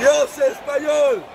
Dios español.